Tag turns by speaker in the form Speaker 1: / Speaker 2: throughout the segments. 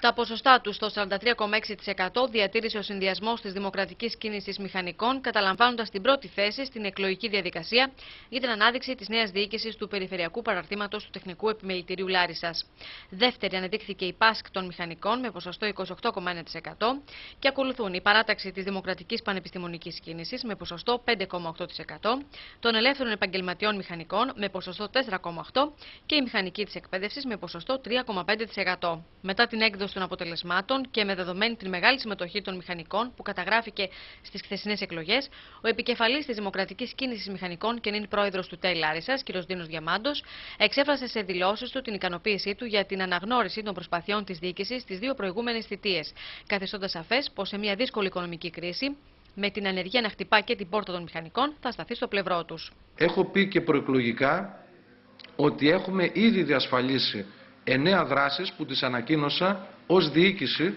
Speaker 1: Τα ποσοστά τους στο 43,6% διατήρησε ο συνδυασμός της Δημοκρατικής Κίνησης Μηχανικών, καταλαμβάνοντας την πρώτη θέση στην εκλογική διαδικασία για την ανάδειξη της νέας διοίκησης του Περιφερειακού Παραρτήματος του Τεχνικού Επιμελητηρίου Λάρισας. Δεύτερη αναδείχθηκε η ΠΑΣΚ των Μηχανικών με ποσοστό 28,1% και ακολουθούν η παράταξη της Δημοκρατικής Πανεπιστημονικής Κίνησης με ποσοστό 5,8%, των Ελεύθερων Επαγγελματιών Μηχανικών με ποσοστό 4,8% και η Μηχανική της Εκπαίδευσης με ποσοστό 3,5%. Μετά την έκδοση των αποτελεσμάτων και με δεδομένη την μεγάλη συμμετοχή των μηχανικών που καταγράφηκε στις χθεσινές εκλογές, ο επικεφαλής της Δημοκρατικής Κίνησης Μηχανικών και νυν πρόεδρος του ΤΕΙ Λάρισα, κ. Δίνος Διαμάντος, εξέφρασε σε δηλώσεις του την ικανοποίησή του για την αναγνώριση των προσπαθειών της διοίκησης στις δύο προηγούμενες θητείες, καθιστώντας σαφές πως σε μια δύσκολη οικονομική κρίση με την ανεργία να χτυπά και την πόρτα των μηχανικών, θα σταθεί στο πλευρό τους.
Speaker 2: Έχω πει και προεκλογικά ότι έχουμε ήδη διασφαλίσει εννέα δράσεις που τις ανακοίνωσα ως διοίκηση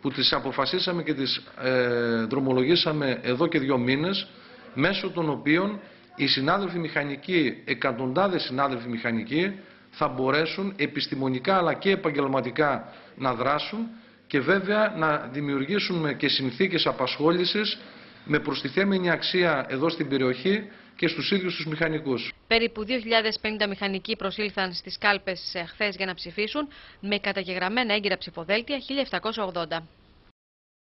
Speaker 2: που τις αποφασίσαμε και τις ε, δρομολογήσαμε εδώ και δύο μήνες μέσω των οποίων οι συνάδελφοι μηχανικοί, εκατοντάδες συνάδελφοι μηχανικοί θα μπορέσουν επιστημονικά αλλά και επαγγελματικά να δράσουν και βέβαια να δημιουργήσουμε και συνθήκες απασχόλησης με προστιθέμενη αξία εδώ στην περιοχή και στους ίδιους τους μηχανικούς.
Speaker 1: Περίπου 2.050 μηχανικοί προσήλθαν στις κάλπες χθες για να ψηφίσουν με καταγεγραμμένα έγκυρα ψηφοδέλτια 1.780.